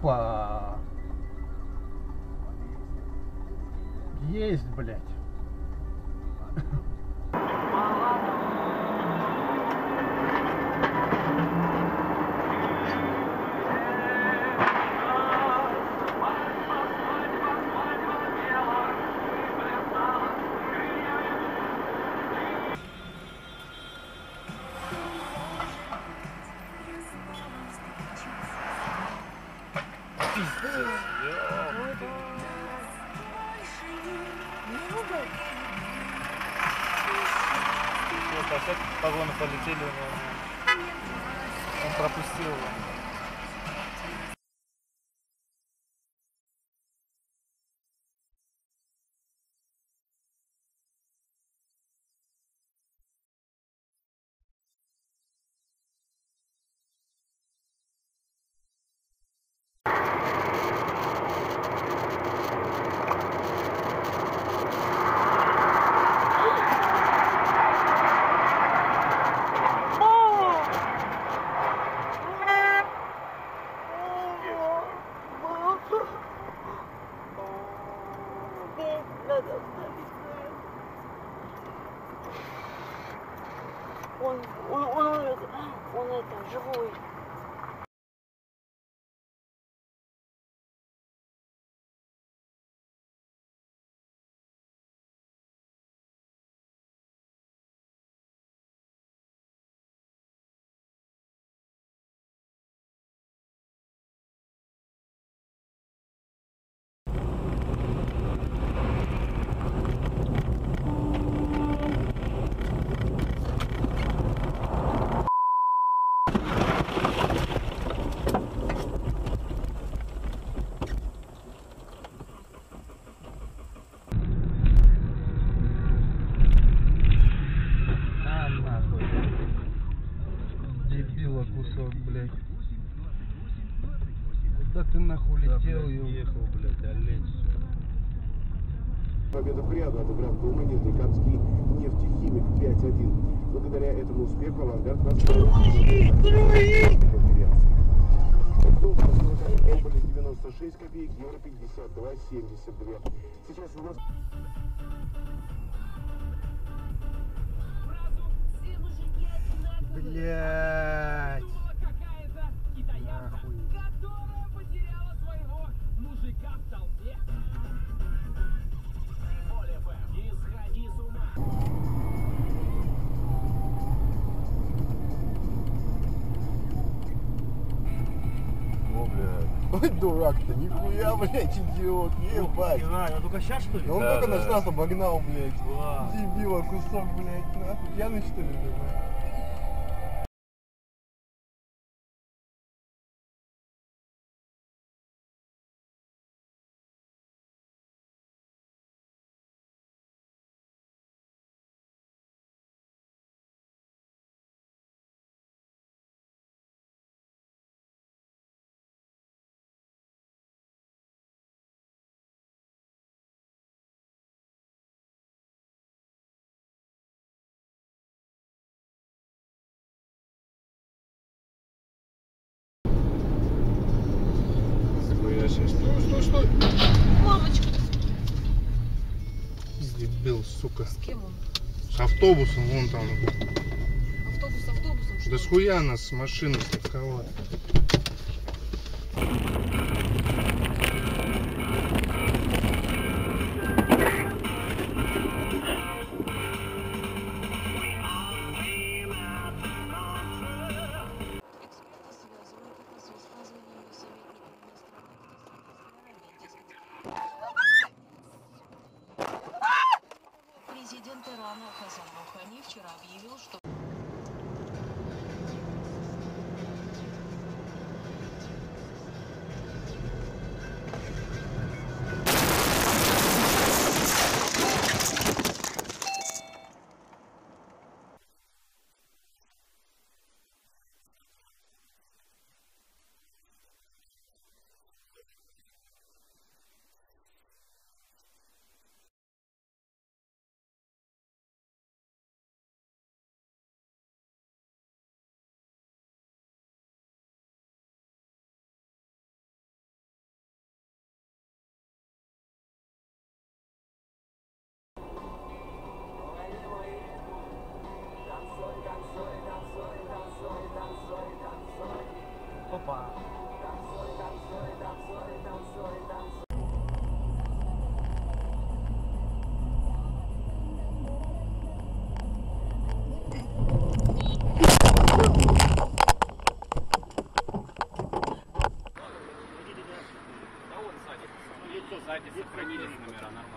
Опа! Есть, блядь. Погоны полетели у него. Он пропустил его. Он, он, он, он, он это, живой. А, нахуй. Дебила кусок, блядь. Куда ты нахуй летел, ехал, блядь, олень. Победа пряду отыграл дома Нижнекамский нефтехимик 5-1. Благодаря этому успеху «Авангард» возглавил конференции. Рубль 96 копеек, евро 52, 72. Сейчас у нас Блядь. Ой, дурак-то, нихуя, блядь, идиот, ебать. я только сейчас что ли? Он только наш нас обогнал, блядь. Дебила кусок, блядь, нахуй. Пьяный что ли, блядь? Дебил, сука. с кем он? С автобусом вон там. Автобус автобусом, что Да ли? схуя нас с машины страховать. Опа. Лицо сзади сохранились номера нормально.